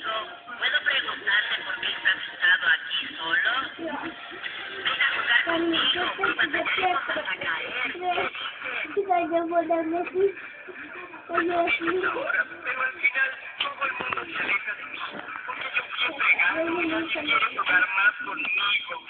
amigo, ¿puedo preguntarle por qué estás sentado aquí solo? Ven a jugar conmigo, cuando lleguemos hasta caer, ¿qué dices? pero al final todo el mundo se aleja de mí, porque yo jugar conmigo.